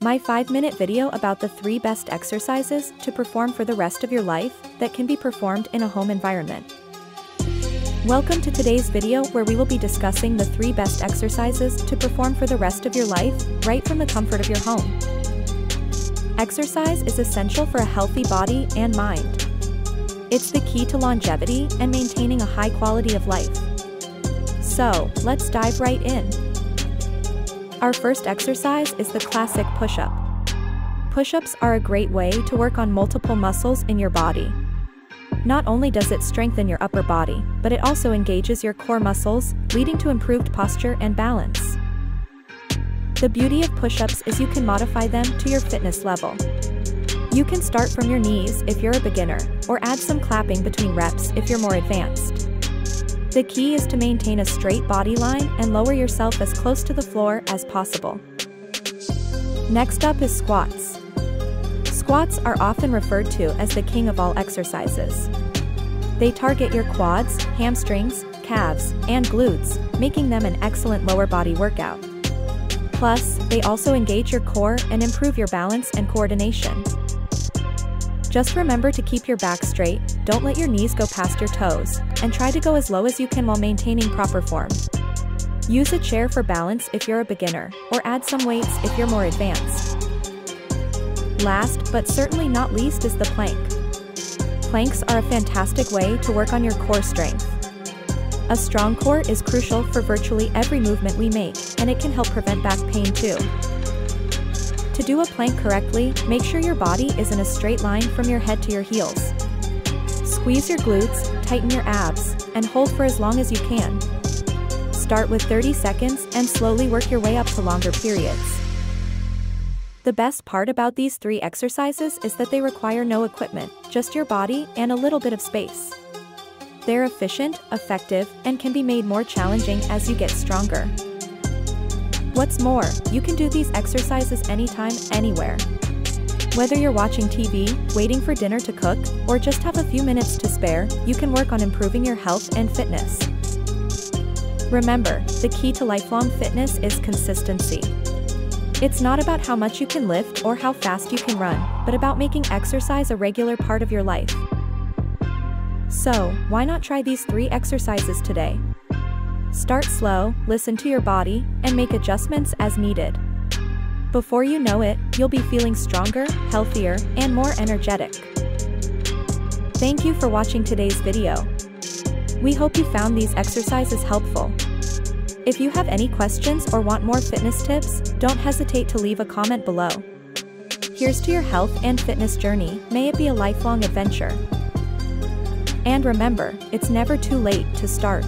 My 5 minute video about the 3 best exercises to perform for the rest of your life that can be performed in a home environment. Welcome to today's video where we will be discussing the 3 best exercises to perform for the rest of your life, right from the comfort of your home. Exercise is essential for a healthy body and mind. It's the key to longevity and maintaining a high quality of life. So, let's dive right in. Our first exercise is the classic push-up. Push-ups are a great way to work on multiple muscles in your body. Not only does it strengthen your upper body, but it also engages your core muscles, leading to improved posture and balance. The beauty of push-ups is you can modify them to your fitness level. You can start from your knees if you're a beginner, or add some clapping between reps if you're more advanced. The key is to maintain a straight body line and lower yourself as close to the floor as possible. Next up is squats. Squats are often referred to as the king of all exercises. They target your quads, hamstrings, calves, and glutes, making them an excellent lower body workout. Plus, they also engage your core and improve your balance and coordination. Just remember to keep your back straight, don't let your knees go past your toes, and try to go as low as you can while maintaining proper form. Use a chair for balance if you're a beginner, or add some weights if you're more advanced. Last, but certainly not least is the plank. Planks are a fantastic way to work on your core strength. A strong core is crucial for virtually every movement we make, and it can help prevent back pain too. To do a plank correctly, make sure your body is in a straight line from your head to your heels. Squeeze your glutes, tighten your abs, and hold for as long as you can. Start with 30 seconds and slowly work your way up to longer periods. The best part about these three exercises is that they require no equipment, just your body and a little bit of space. They're efficient, effective, and can be made more challenging as you get stronger. What's more, you can do these exercises anytime, anywhere. Whether you're watching TV, waiting for dinner to cook, or just have a few minutes to spare, you can work on improving your health and fitness. Remember, the key to lifelong fitness is consistency. It's not about how much you can lift or how fast you can run, but about making exercise a regular part of your life. So, why not try these three exercises today? Start slow, listen to your body, and make adjustments as needed. Before you know it, you'll be feeling stronger, healthier, and more energetic. Thank you for watching today's video. We hope you found these exercises helpful. If you have any questions or want more fitness tips, don't hesitate to leave a comment below. Here's to your health and fitness journey, may it be a lifelong adventure. And remember, it's never too late to start.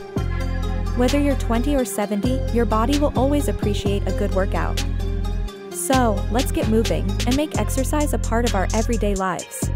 Whether you're 20 or 70, your body will always appreciate a good workout. So, let's get moving and make exercise a part of our everyday lives.